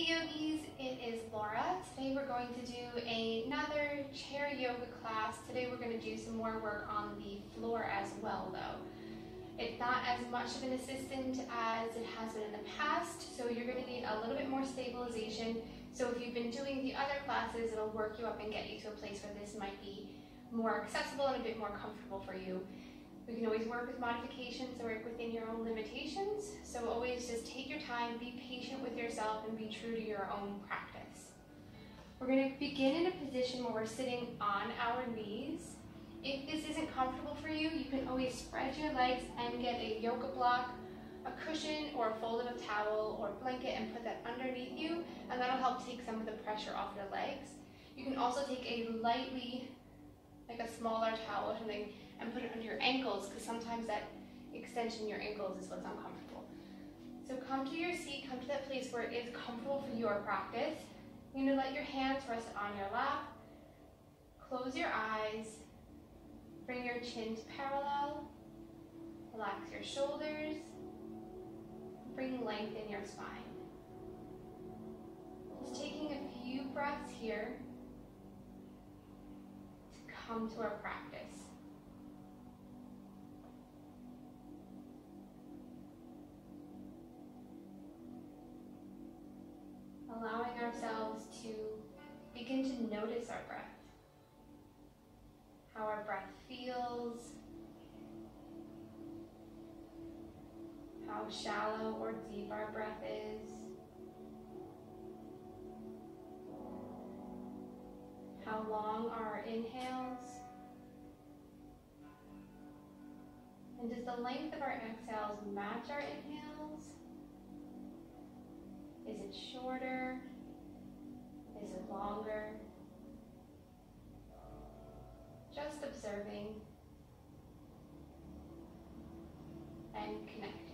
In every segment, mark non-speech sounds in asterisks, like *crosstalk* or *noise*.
Hey yogis, it is Laura. Today we're going to do another chair yoga class. Today we're going to do some more work on the floor as well though. It's not as much of an assistant as it has been in the past, so you're going to need a little bit more stabilization. So if you've been doing the other classes, it'll work you up and get you to a place where this might be more accessible and a bit more comfortable for you. We can always work with modifications or work within your own limitations. So always just take your time, be patient with yourself, and be true to your own practice. We're going to begin in a position where we're sitting on our knees. If this isn't comfortable for you, you can always spread your legs and get a yoga block, a cushion, or a folded up towel or blanket and put that underneath you, and that'll help take some of the pressure off your legs. You can also take a lightly, like a smaller towel or something, and put it under your ankles because sometimes that extension in your ankles is what's uncomfortable. So come to your seat, come to that place where it is comfortable for your practice. You're to let your hands rest on your lap. Close your eyes. Bring your chin to parallel. Relax your shoulders. Bring length in your spine. Just taking a few breaths here to come to our practice. Ourselves to begin to notice our breath, how our breath feels, how shallow or deep our breath is, how long are our inhales, and does the length of our exhales match our inhales? Is it shorter? Is it longer? Just observing and connecting.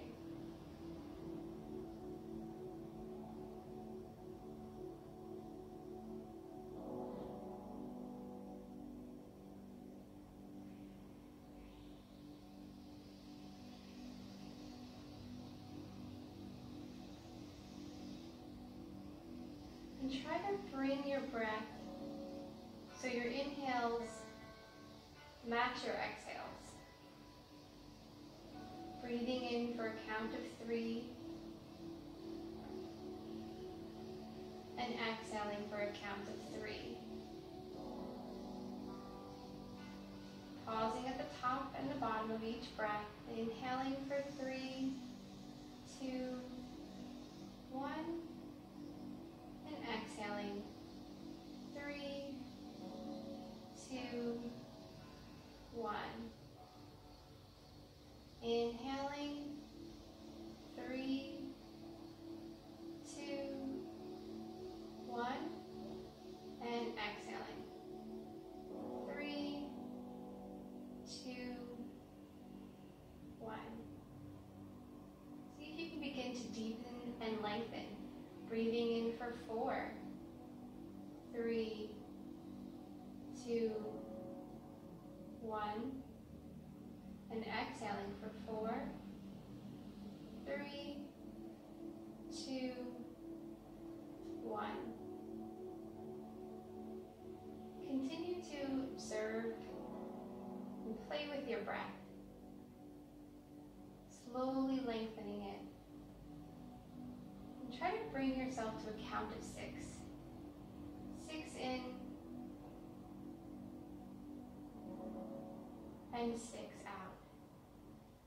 Bring your breath so your inhales match your exhales. Breathing in for a count of three. And exhaling for a count of three. Pausing at the top and the bottom of each breath. Inhaling for three, two, one exhaling. Three, two, one. Inhaling. Three, two, one. And exhaling. Three, two, one. See if you can begin to deepen and lengthen. Breathing in for four, three, two, one. And exhaling for four, three, two, one. Continue to observe and play with your breath, slowly lengthening it And try to bring yourself to a count of in and six out.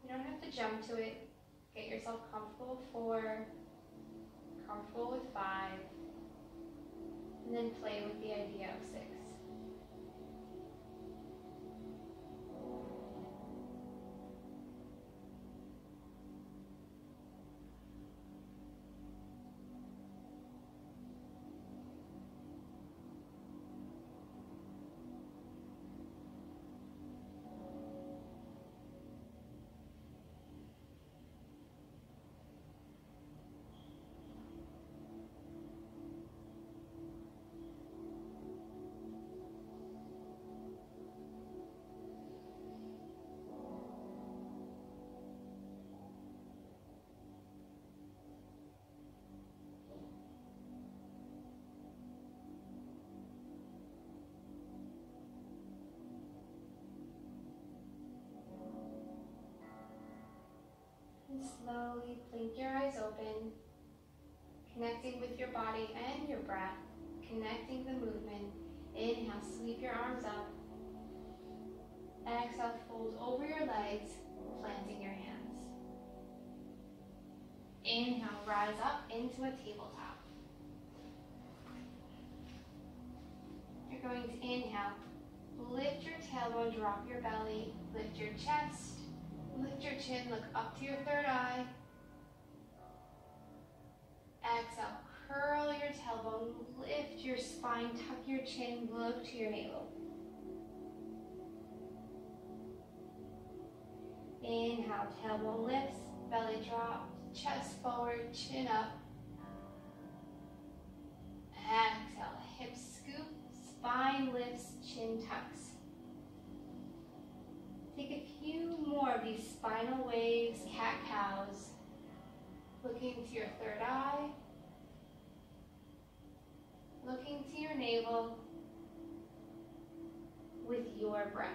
You don't have to jump to it. Get yourself comfortable four, comfortable with five, and then play with the idea of six. Slowly blink your eyes open, connecting with your body and your breath, connecting the movement. Inhale, sweep your arms up. Exhale, fold over your legs, planting your hands. Inhale, rise up into a tabletop. You're going to inhale, lift your tailbone, drop your belly, lift your chest, lift your chin, look up to your third eye. Exhale, curl your tailbone, lift your spine, tuck your chin, look to your navel. Inhale, tailbone lifts, belly drops, chest forward, chin up. Exhale, hips scoop, spine lifts, chin tucks. Take a few more of these spinal waves, cat-cows. Looking to your third eye. Looking to your navel with your breath.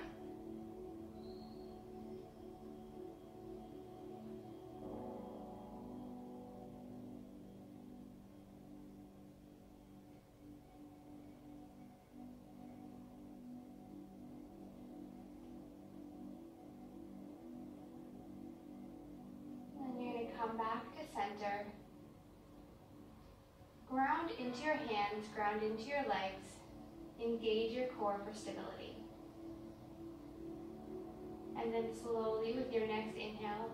Center. Ground into your hands, ground into your legs. Engage your core for stability. And then slowly with your next inhale,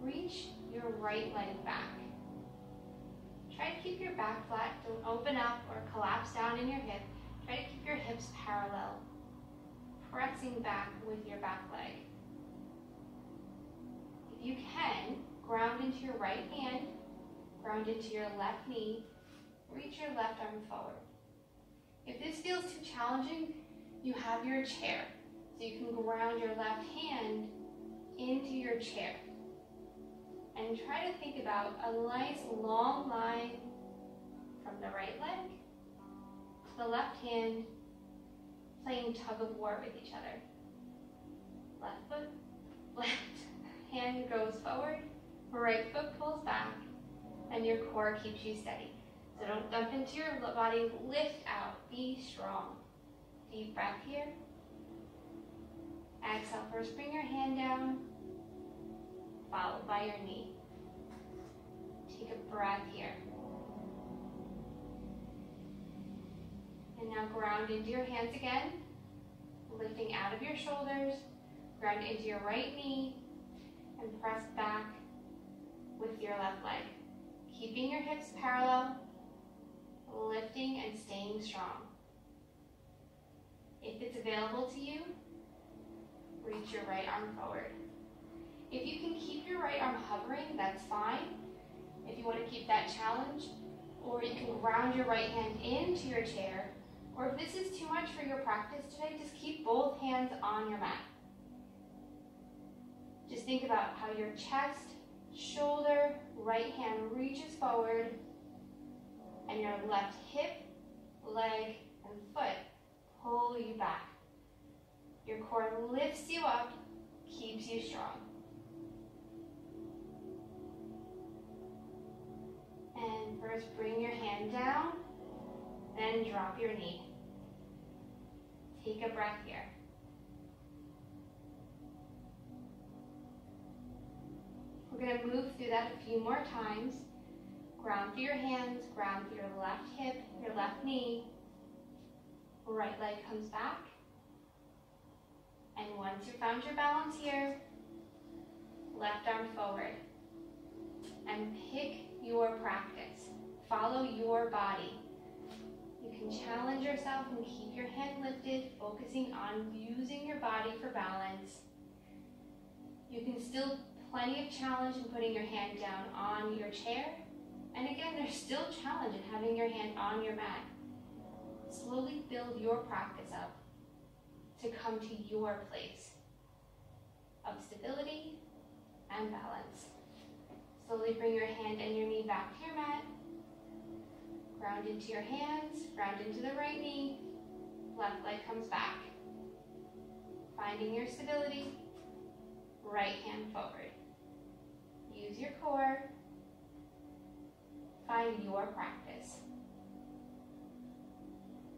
reach your right leg back. Try to keep your back flat. Don't open up or collapse down in your hip. Try to keep your hips parallel, pressing back with your back leg. If you can, Ground into your right hand, ground into your left knee, reach your left arm forward. If this feels too challenging, you have your chair. So you can ground your left hand into your chair. And try to think about a nice long line from the right leg to the left hand, playing tug of war with each other. Left foot, *laughs* left hand goes forward, Right foot pulls back and your core keeps you steady. So don't dump into your body, lift out, be strong. Deep breath here. Exhale, first bring your hand down, followed by your knee. Take a breath here. And now ground into your hands again, lifting out of your shoulders, ground into your right knee, and press back with your left leg. Keeping your hips parallel, lifting and staying strong. If it's available to you, reach your right arm forward. If you can keep your right arm hovering, that's fine. If you want to keep that challenge, or you can ground your right hand into your chair, or if this is too much for your practice today, just keep both hands on your mat. Just think about how your chest shoulder, right hand reaches forward, and your left hip, leg, and foot pull you back. Your core lifts you up, keeps you strong. And first bring your hand down, then drop your knee. Take a breath here. We're going to move through that a few more times. Ground through your hands, ground through your left hip, your left knee. Right leg comes back. And once you've found your balance here, left arm forward. And pick your practice. Follow your body. You can challenge yourself and keep your hand lifted, focusing on using your body for balance. You can still plenty of challenge in putting your hand down on your chair. And again, there's still challenge in having your hand on your mat. Slowly build your practice up to come to your place of stability and balance. Slowly bring your hand and your knee back to your mat. Ground into your hands, ground into the right knee. Left leg comes back. Finding your stability, right hand forward Use your core. Find your practice.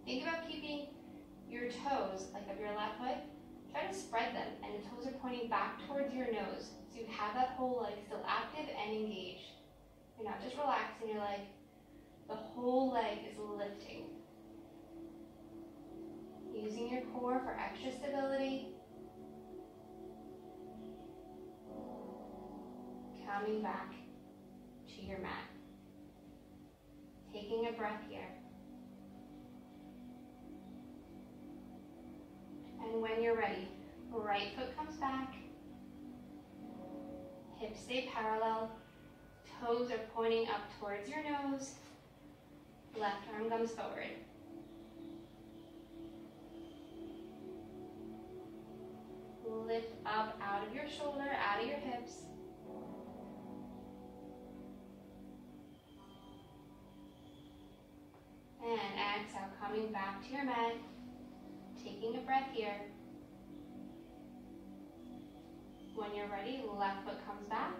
Think about keeping your toes, like of your left foot, try to spread them and the toes are pointing back towards your nose. So you have that whole leg still active and engaged. You're not just relaxing your leg, the whole leg is lifting. Using your core for extra stability. Coming back to your mat. Taking a breath here. And when you're ready, right foot comes back, hips stay parallel, toes are pointing up towards your nose, left arm comes forward. Lift up out of your shoulder, out of your hips. Coming back to your mat. Taking a breath here. When you're ready, left foot comes back.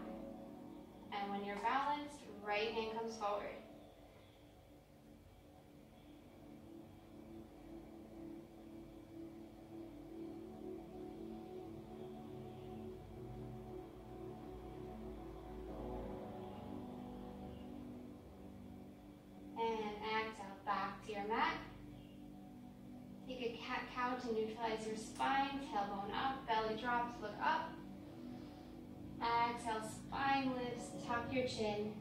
And when you're balanced, right hand comes forward. Neutralize your spine, tailbone up, belly drops, look up. Exhale, spine lifts, tuck your chin.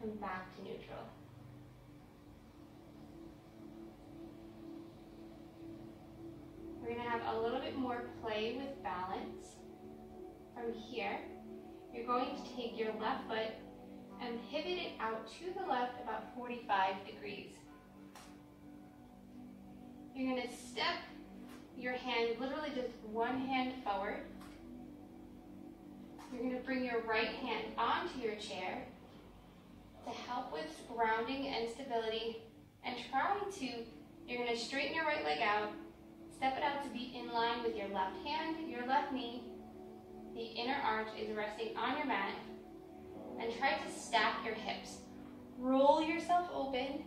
Come back to neutral. We're gonna have a little bit more play with balance. From here, you're going to take your left foot and pivot it out to the left about 45 degrees. You're gonna step your hand, literally just one hand forward. You're gonna bring your right hand onto your chair to help with grounding and stability and try to, you're gonna straighten your right leg out, step it out to be in line with your left hand, your left knee, the inner arch is resting on your mat, and try to stack your hips. Roll yourself open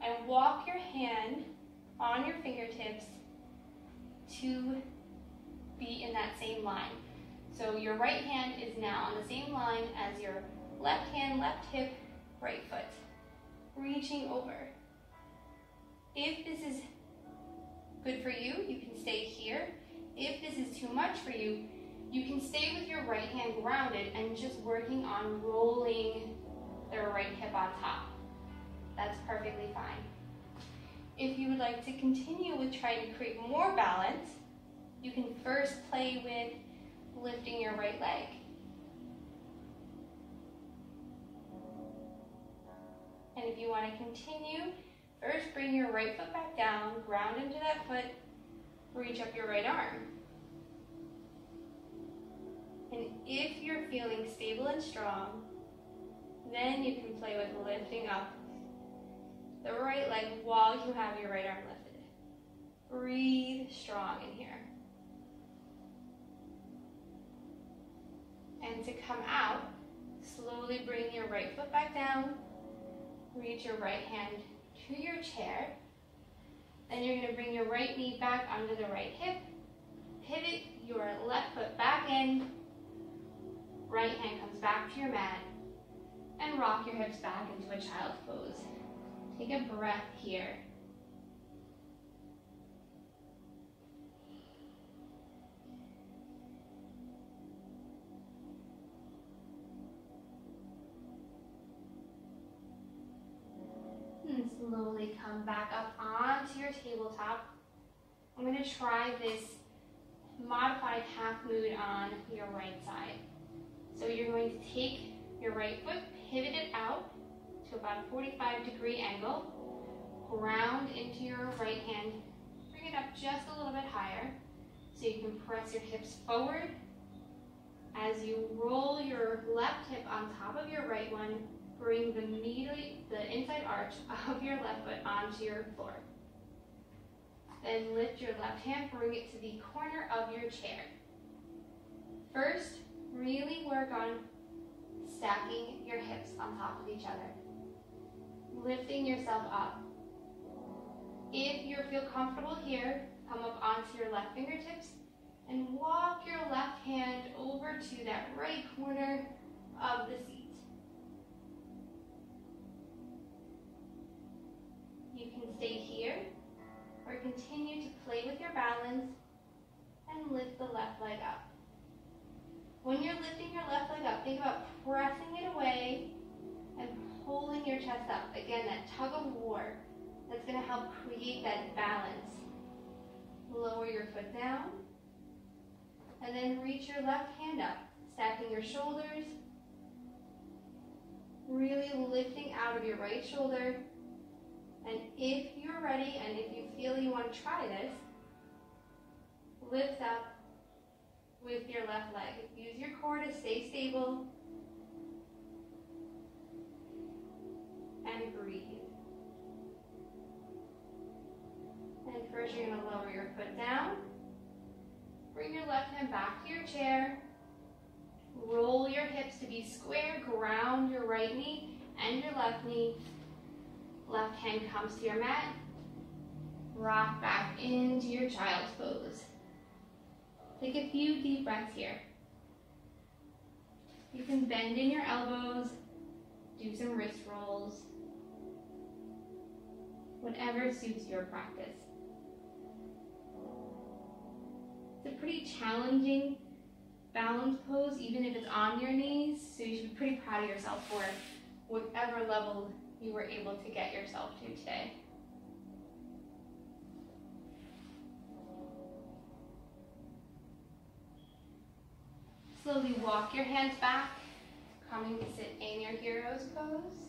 and walk your hand on your fingertips to be in that same line. So your right hand is now on the same line as your left hand, left hip, right foot. Reaching over. If this is good for you, you can stay here. If this is too much for you, you can stay with your right hand grounded and just working on rolling the right hip on top. That's perfectly fine. If you would like to continue with trying to create more balance, you can first play with lifting your right leg. And if you want to continue, first bring your right foot back down, ground into that foot, reach up your right arm. And if you're feeling stable and strong, then you can play with lifting up the right leg while you have your right arm lifted. Breathe strong in here. And to come out, slowly bring your right foot back down. Reach your right hand to your chair. Then you're going to bring your right knee back under the right hip. Pivot your left foot back in. Right hand comes back to your mat. And rock your hips back into a child's pose. Take a breath here. And slowly come back up onto your tabletop. I'm going to try this modified half moon on your right side. So you're going to take your right foot, pivot it out to about a 45 degree angle, ground into your right hand, bring it up just a little bit higher so you can press your hips forward. As you roll your left hip on top of your right one, bring the, immediately, the inside arch *laughs* of your left foot onto your floor. Then lift your left hand, bring it to the corner of your chair. First, really work on stacking your hips on top of each other, lifting yourself up. If you feel comfortable here, come up onto your left fingertips and walk your left hand over to that right corner of the seat. You can stay here or continue to play with your balance and lift the left leg up. When you're lifting your left leg up, think about pressing it away and pulling your chest up. Again, that tug of war. That's going to help create that balance. Lower your foot down. And then reach your left hand up, stacking your shoulders. Really lifting out of your right shoulder. And if you're ready and if you feel you want to try this, lift up with your left leg. Use your core to stay stable. And breathe. And first you're going to lower your foot down. Bring your left hand back to your chair. Roll your hips to be square. Ground your right knee and your left knee. Left hand comes to your mat. Rock back into your child's pose. Take a few deep breaths here. You can bend in your elbows, do some wrist rolls, whatever suits your practice. It's a pretty challenging balance pose, even if it's on your knees, so you should be pretty proud of yourself for whatever level you were able to get yourself to today. Slowly walk your hands back, coming to sit in your hero's pose.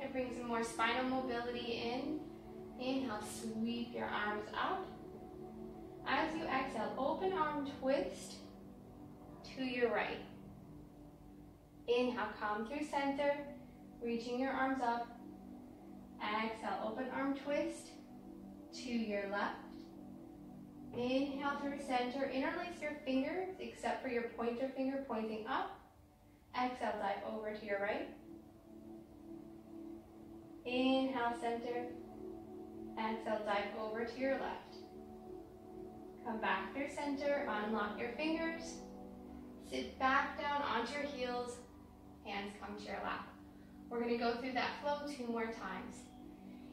And bring some more spinal mobility in. Inhale, sweep your arms up. As you exhale, open arm twist to your right. Inhale, come through center, reaching your arms up. Exhale, open arm twist to your left. Inhale through center, interlace your fingers except for your pointer finger pointing up. Exhale, dive over to your right. Inhale, center. Exhale, dive over to your left. Come back through center, unlock your fingers. Sit back down onto your heels, hands come to your lap. We're gonna go through that flow two more times.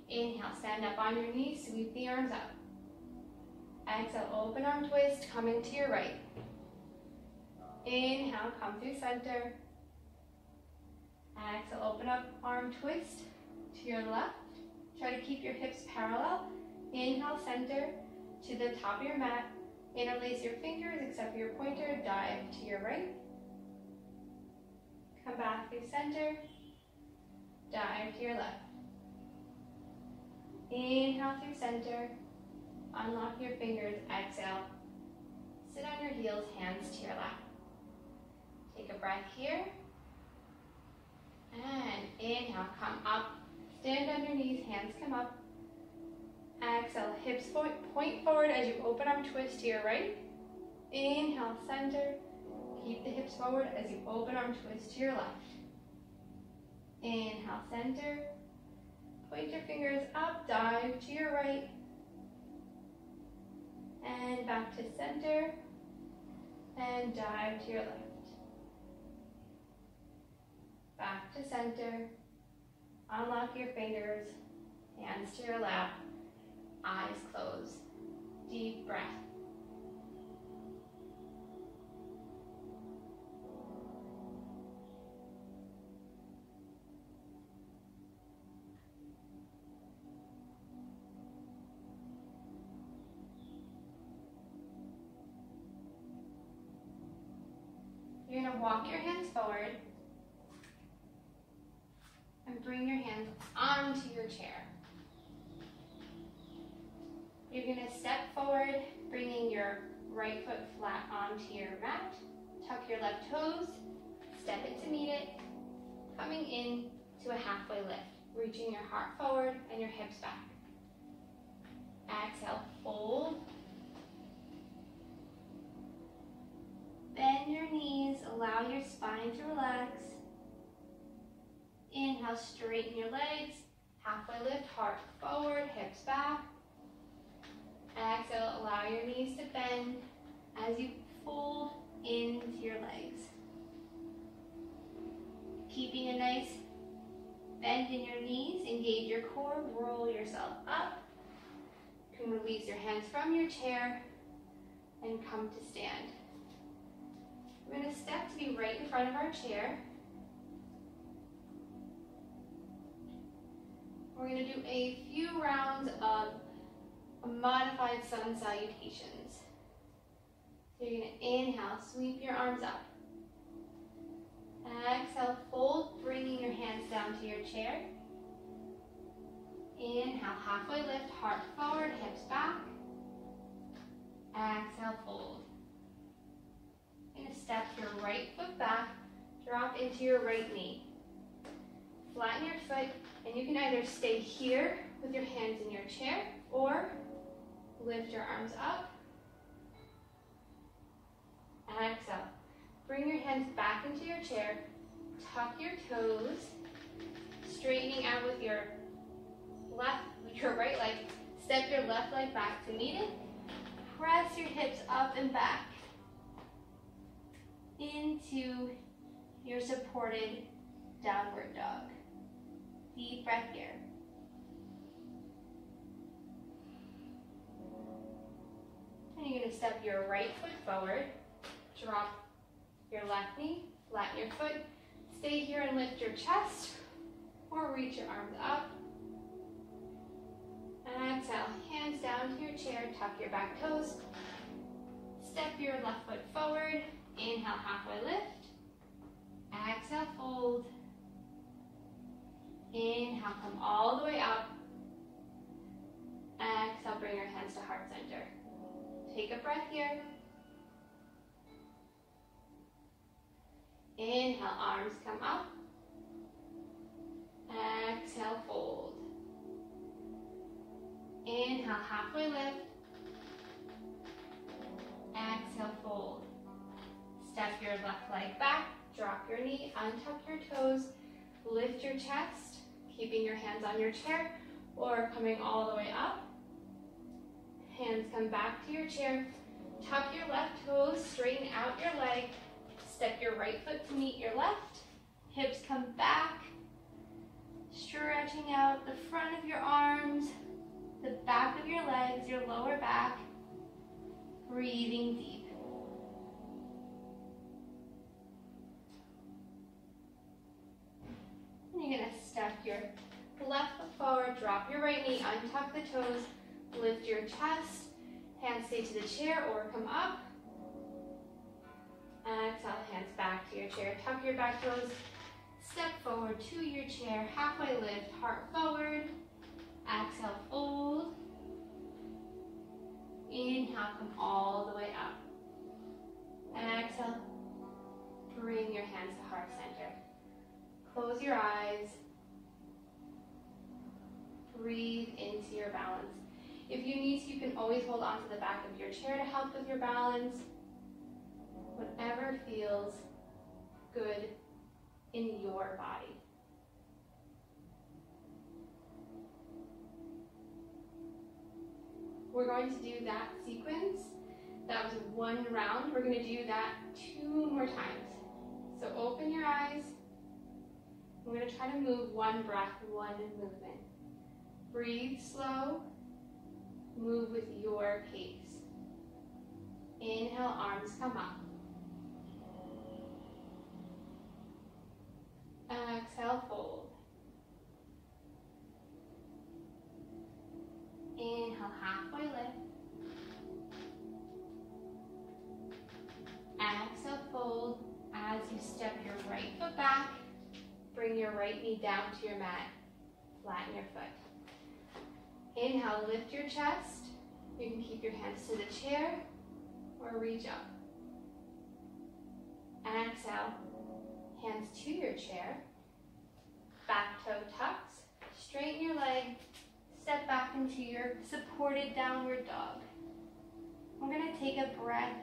Inhale, stand up on your knees, sweep the arms up. Exhale, open arm twist, coming to your right. Inhale, come through center. Exhale, open up arm twist to your left. Try to keep your hips parallel. Inhale, center to the top of your mat. Interlace your fingers except for your pointer. Dive to your right. Come back through center. Dive to your left. Inhale through center. Unlock your fingers, exhale. Sit on your heels, hands to your lap. Take a breath here. And inhale, come up. Stand on your knees, hands come up. Exhale, hips point forward as you open arm twist to your right. Inhale, center. Keep the hips forward as you open arm twist to your left. Inhale, center. Point your fingers up, dive to your right and back to center, and dive to your left. Back to center, unlock your fingers, hands to your lap, eyes closed, deep breath. You're going to walk your hands forward bring your hands onto your chair. You're going to step forward, bringing your right foot flat onto your mat. Tuck your left toes, step it to meet it, coming in to a halfway lift, reaching your heart forward and your hips back. Exhale, fold. Bend your knees, allow your spine to relax. Inhale, straighten your legs. Halfway lift, heart forward, hips back. Exhale, allow your knees to bend as you fold into your legs. Keeping a nice bend in your knees, engage your core, roll yourself up. You can release your hands from your chair and come to stand. We're going to step to be right in front of our chair. We're going to do a few rounds of modified sun salutations. So you're going to inhale, sweep your arms up. Exhale, fold, bringing your hands down to your chair. Inhale, halfway lift, heart forward, hips back. Exhale, fold. You're going to step your right foot back, drop into your right knee. Flatten your foot, and you can either stay here with your hands in your chair, or lift your arms up. Exhale. Bring your hands back into your chair. Tuck your toes. Straightening out with your left, *laughs* your right leg. Step your left leg back to meet it. Press your hips up and back into your supported downward dog. Deep breath here. And you're going to step your right foot forward, drop your left knee, flatten your foot, stay here and lift your chest, or reach your arms up. And exhale, hands down to your chair, tuck your back toes, step your left foot forward, inhale, halfway lift, exhale, fold, inhale, come all the way up, exhale, bring your hands to heart center. Take a breath here. Inhale, arms come up. Exhale, fold. Inhale, halfway lift. Exhale, fold. Step your left leg back, drop your knee, untuck your toes, lift your chest, keeping your hands on your chair or coming all the way up. Hands come back to your chair. Tuck your left toes, straighten out your leg. Step your right foot to meet your left. Hips come back. Stretching out the front of your arms, the back of your legs, your lower back. Breathing deep. You're to step your left foot forward, drop your right knee, untuck the toes, Lift your chest, hands stay to the chair or come up. Exhale, hands back to your chair. Tuck your back toes. Step forward to your chair. Halfway lift, heart forward. Exhale, fold. Inhale, come all the way up. Exhale, bring your hands to heart center. Close your eyes. Breathe into your balance. If you need to, you can always hold onto the back of your chair to help with your balance. Whatever feels good in your body. We're going to do that sequence. That was one round. We're going to do that two more times. So open your eyes. We're going to try to move one breath, one movement. Breathe slow. Move with your pace. Inhale, arms come up. Exhale, fold. Inhale, halfway lift. Exhale, fold as you step your right foot back. Bring your right knee down to your mat. Flatten your foot. Inhale, lift your chest. You can keep your hands to the chair or reach up. Exhale, hands to your chair. Back toe tucks. Straighten your leg. Step back into your supported downward dog. We're going to take a breath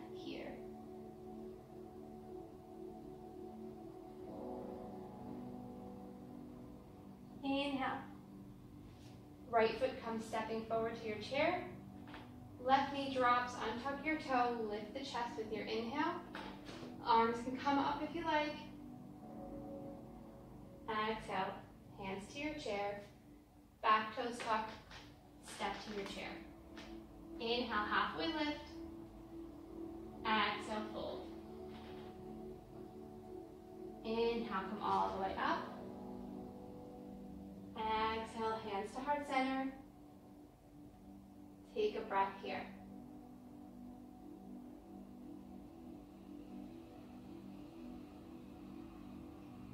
Right foot comes stepping forward to your chair. Left knee drops, untuck your toe, lift the chest with your inhale. Arms can come up if you like. And Exhale, hands to your chair. Back toes tucked, step to your chair. Inhale, halfway lift. Exhale, fold. Inhale, come all the way up. Exhale, hands to heart center. Take a breath here.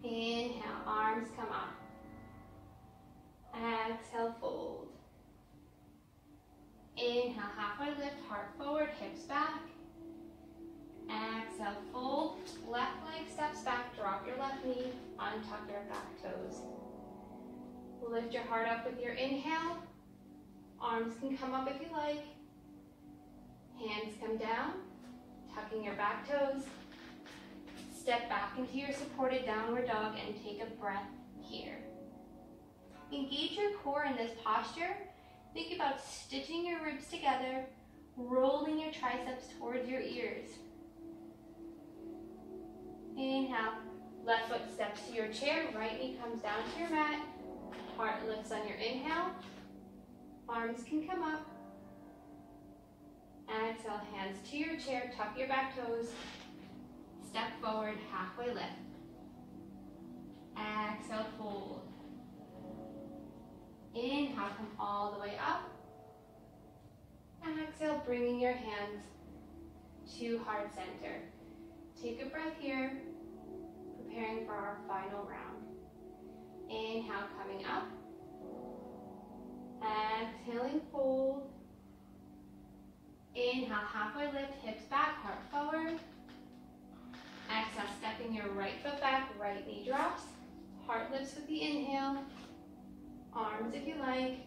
Inhale, arms come up. Exhale, fold. Inhale, halfway lift, heart forward, hips back. Exhale, fold. Left leg steps back, drop your left knee, untuck your back toes. Lift your heart up with your inhale. Arms can come up if you like. Hands come down, tucking your back toes. Step back into your supported downward dog and take a breath here. Engage your core in this posture. Think about stitching your ribs together, rolling your triceps towards your ears. Inhale, left foot steps to your chair, right knee comes down to your mat, heart lifts on your inhale, arms can come up. Exhale, hands to your chair, tuck your back toes, step forward, halfway lift. Exhale, fold. Inhale, come all the way up. Exhale, bringing your hands to heart center. Take a breath here, preparing for our final round. Inhale, coming up. Uh, Exhaling, fold. Inhale, halfway lift, hips back, heart forward. Exhale, stepping your right foot back, right knee drops. Heart lifts with the inhale. Arms if you like.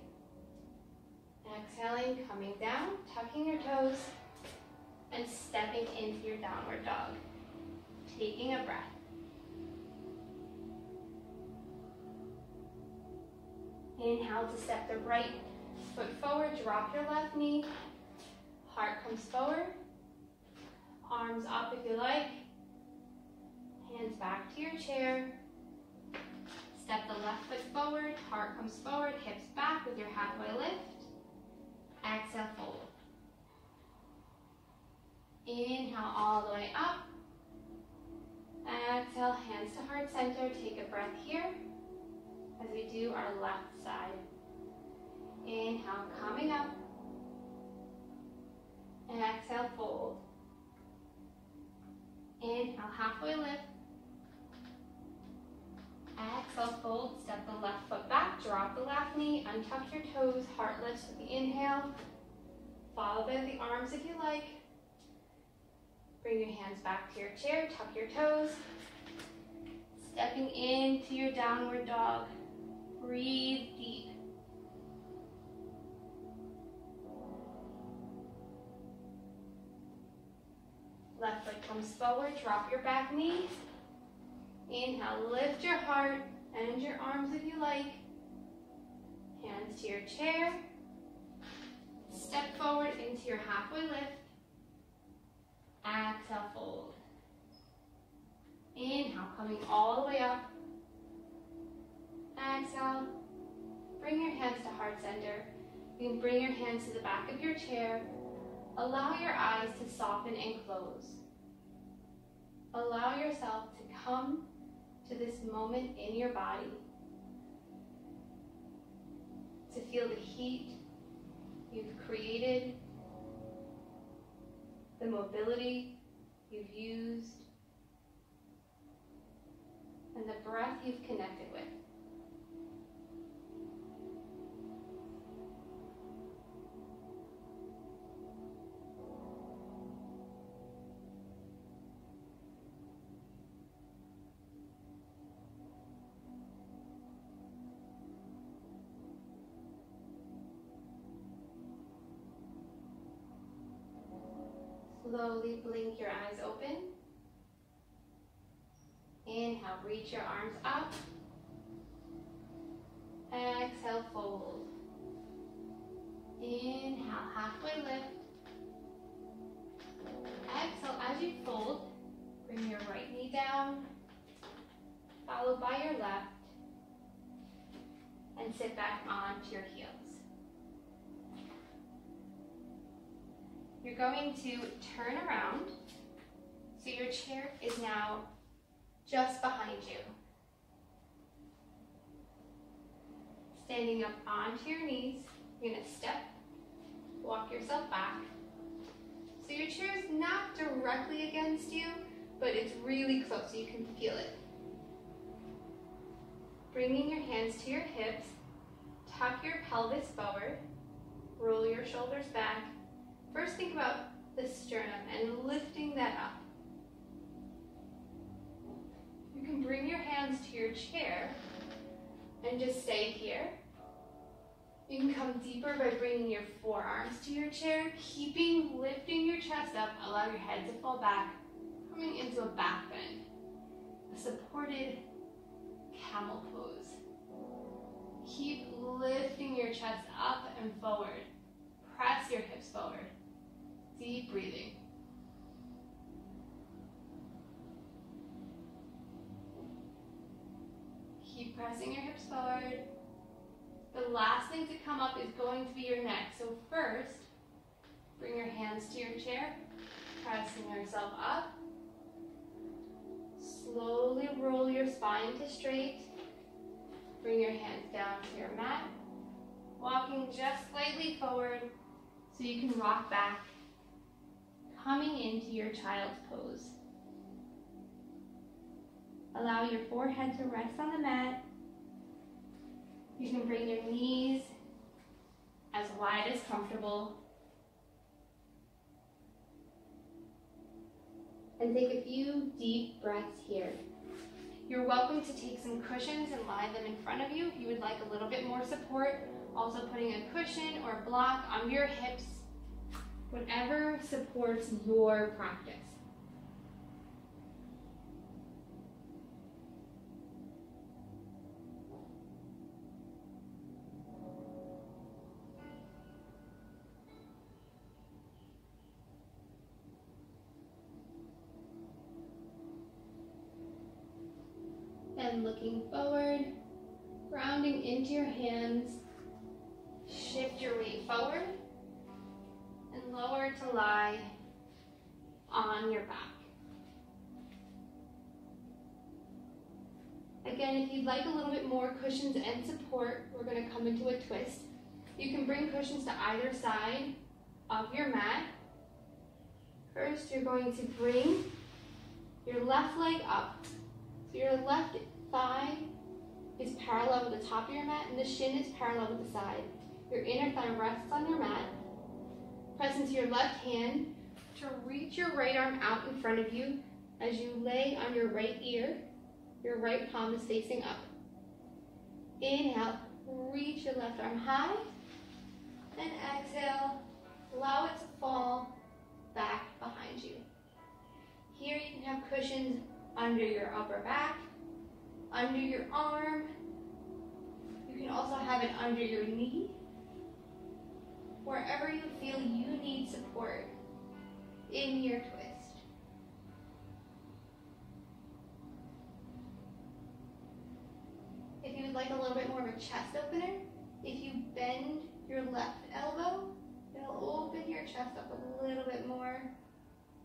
Exhaling, coming down, tucking your toes, and stepping into your downward dog. Taking a breath. Inhale to step the right foot forward, drop your left knee. Heart comes forward. Arms up if you like. Hands back to your chair. Step the left foot forward, heart comes forward, hips back with your halfway lift. Exhale, fold. Inhale all the way up. Exhale, hands to heart center. Take a breath here as we do our left side. Inhale, coming up. And exhale, fold. Inhale, halfway lift. Exhale, fold. Step the left foot back. Drop the left knee. Untuck your toes. Heart lifts with the inhale. Follow by the arms if you like. Bring your hands back to your chair. Tuck your toes. Stepping into your downward dog. Breathe deep. Left foot comes forward, drop your back knee. Inhale, lift your heart and your arms if you like. Hands to your chair. Step forward into your halfway lift. Exhale, fold. Inhale, coming all the way up. Exhale. Bring your hands to heart center. You can bring your hands to the back of your chair. Allow your eyes to soften and close. Allow yourself to come to this moment in your body. To feel the heat you've created, the mobility you've used, and the breath you've connected with. Slowly blink your eyes open. Inhale, reach your arms up. Exhale, fold. Inhale, halfway lift. Exhale, as you fold, bring your right knee down, followed by your left, and sit back onto your heels. You're going to turn around, so your chair is now just behind you. Standing up onto your knees, you're gonna step, walk yourself back. So your chair is not directly against you, but it's really close so you can feel it. Bringing your hands to your hips, tuck your pelvis forward, roll your shoulders back. First think about the sternum and lifting that up. You can bring your hands to your chair and just stay here. You can come deeper by bringing your forearms to your chair, keeping lifting your chest up, allow your head to fall back, coming into a back bend, a supported camel pose. Keep lifting your chest up and forward. Press your hips forward. Deep breathing. Keep pressing your hips forward. The last thing to come up is going to be your neck. So first, bring your hands to your chair, pressing yourself up. Slowly roll your spine to straight. Bring your hands down to your mat. Walking just slightly forward so you can rock back, coming into your child's pose. Allow your forehead to rest on the mat you can bring your knees as wide as comfortable. And take a few deep breaths here. You're welcome to take some cushions and lie them in front of you if you would like a little bit more support. Also putting a cushion or block under your hips, whatever supports your practice. and looking forward, grounding into your hands. Shift your weight forward lower to lie on your back. Again, if you'd like a little bit more cushions and support, we're going to come into a twist. You can bring cushions to either side of your mat. First, you're going to bring your left leg up. So your left thigh is parallel with the top of your mat and the shin is parallel with the side. Your inner thigh rests on your mat. Press into your left hand to reach your right arm out in front of you as you lay on your right ear. Your right palm is facing up. Inhale, reach your left arm high. And exhale, allow it to fall back behind you. Here you can have cushions under your upper back under your arm. You can also have it under your knee. Wherever you feel you need support in your twist. If you would like a little bit more of a chest opener, if you bend your left elbow, it'll open your chest up a little bit more.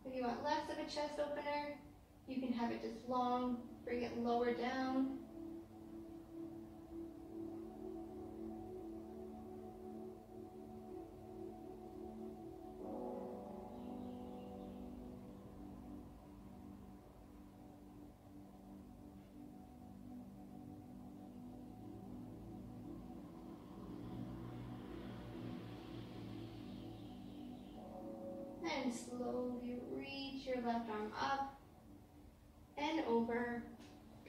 If you want less of a chest opener, you can have it just long Bring it lower down. Reach your left arm up and over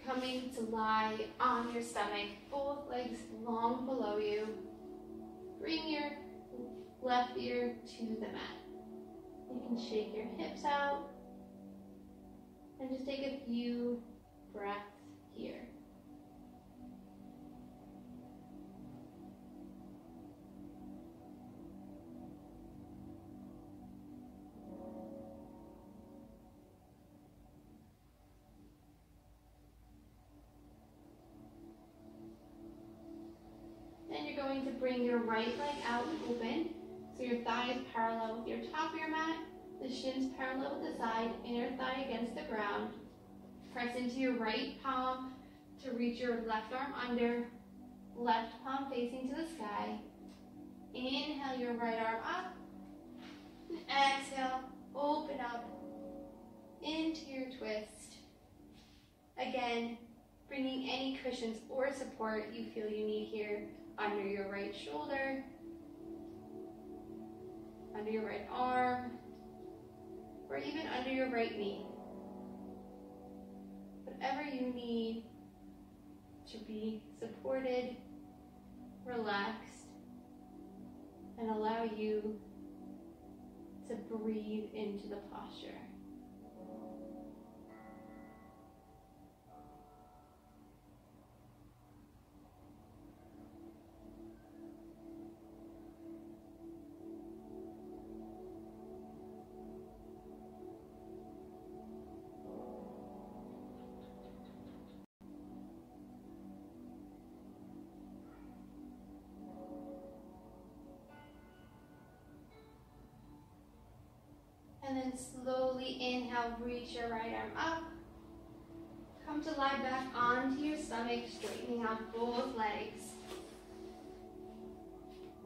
coming to lie on your stomach, both legs long below you. Bring your left ear to the mat. You can shake your hips out and just take a few breaths here. Bring your right leg out and open. So your thigh is parallel with your top of your mat, the shins parallel with the side, inner thigh against the ground. Press into your right palm to reach your left arm under, left palm facing to the sky. Inhale your right arm up. Exhale, open up into your twist. Again, bringing any cushions or support you feel you need here under your right shoulder, under your right arm, or even under your right knee. Whatever you need to be supported, relaxed, and allow you to breathe into the posture. Slowly inhale, reach your right arm up. Come to lie back onto your stomach, straightening out both legs.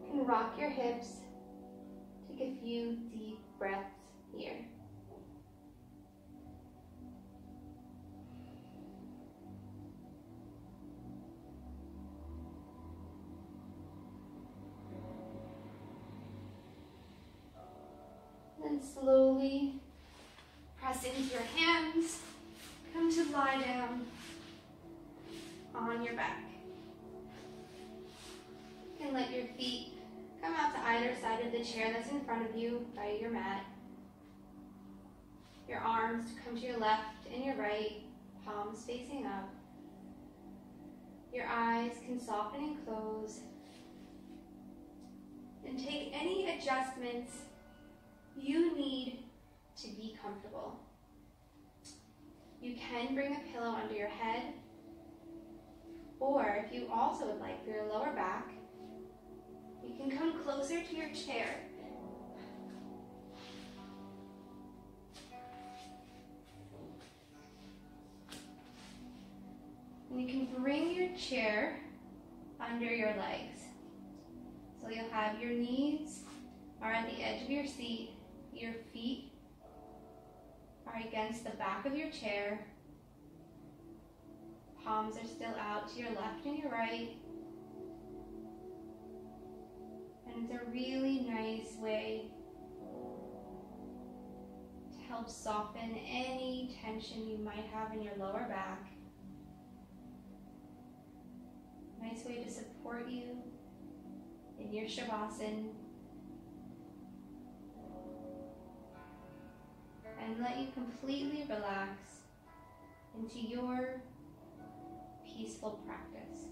Can rock your hips. Take a few deep breaths here. Then slowly press into your hands. Come to lie down on your back. Can let your feet come out to either side of the chair that's in front of you by your mat. Your arms come to your left and your right, palms facing up. Your eyes can soften and close. And take any adjustments you need to be comfortable. You can bring a pillow under your head, or if you also would like for your lower back, you can come closer to your chair. And you can bring your chair under your legs. So you'll have your knees are at the edge of your seat your feet are against the back of your chair. Palms are still out to your left and your right. And it's a really nice way to help soften any tension you might have in your lower back. Nice way to support you in your Shavasana and let you completely relax into your peaceful practice.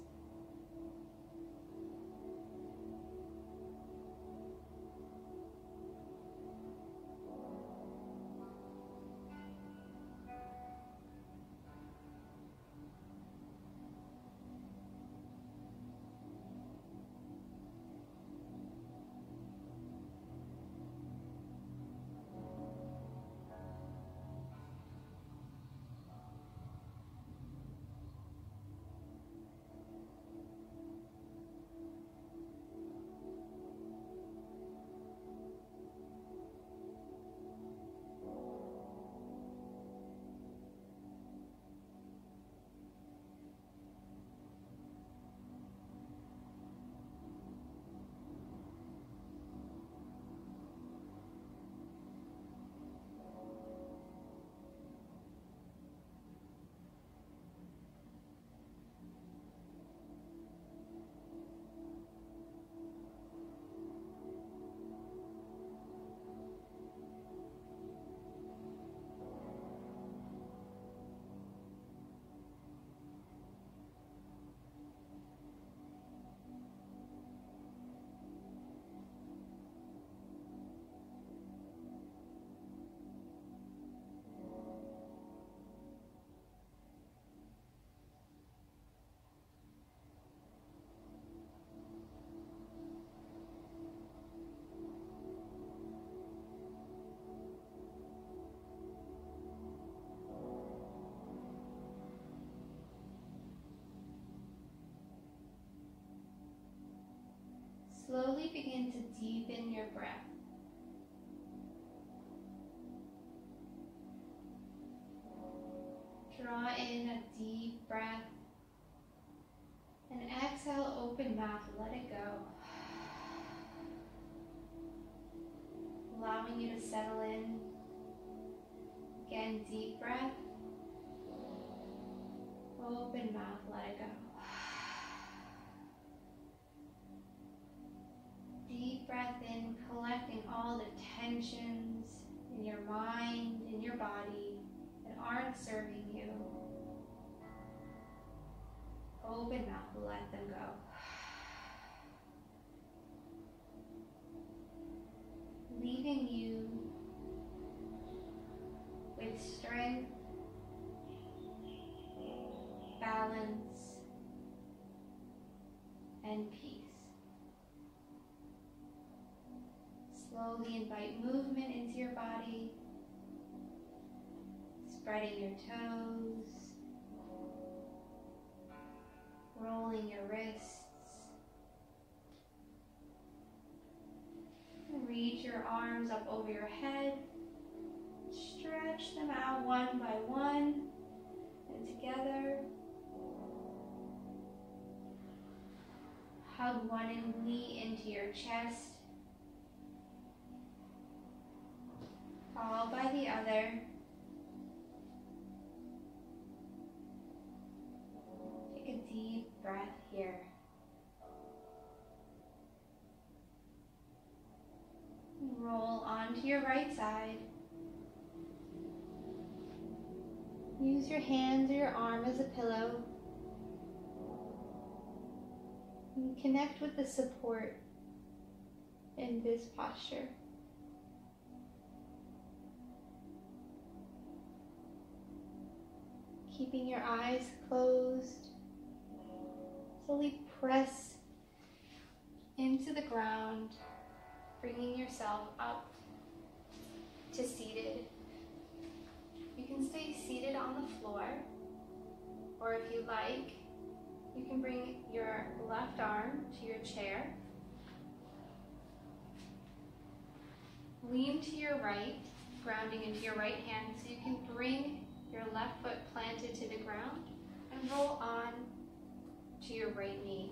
Slowly begin to deepen your breath. Draw in a deep breath. And exhale, open mouth, let it go. Allowing you to settle in. Again, deep breath. Open mouth, let it go. Open mouth, let them go. *sighs* Leaving you with strength, balance, and peace. Slowly invite movement into your body, spreading your toes, rolling your wrists. Reach your arms up over your head. Stretch them out one by one and together. Hug one knee into your chest. Followed by the other. Breath here. Roll onto your right side. Use your hands or your arm as a pillow. And connect with the support in this posture. Keeping your eyes closed. Slowly press into the ground, bringing yourself up to seated. You can stay seated on the floor, or if you like, you can bring your left arm to your chair. Lean to your right, grounding into your right hand, so you can bring your left foot planted to the ground and roll on to your right knee.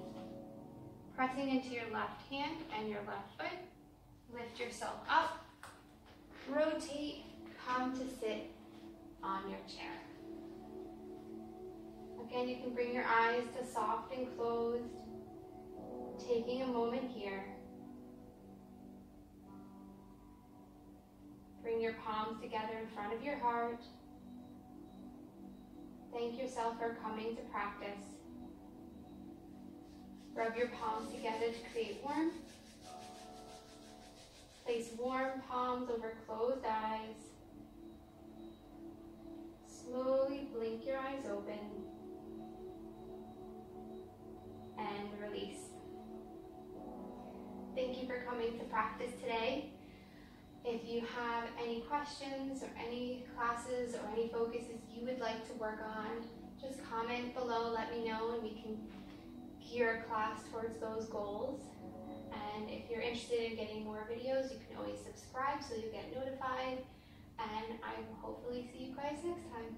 Pressing into your left hand and your left foot, lift yourself up, rotate, come to sit on your chair. Again, you can bring your eyes to soft and closed, taking a moment here. Bring your palms together in front of your heart. Thank yourself for coming to practice. Rub your palms together to create warmth. Place warm palms over closed eyes. Slowly blink your eyes open and release. Thank you for coming to practice today. If you have any questions or any classes or any focuses you would like to work on, just comment below, let me know, and we can a class towards those goals. And if you're interested in getting more videos, you can always subscribe so you get notified. And I will hopefully see you guys next time.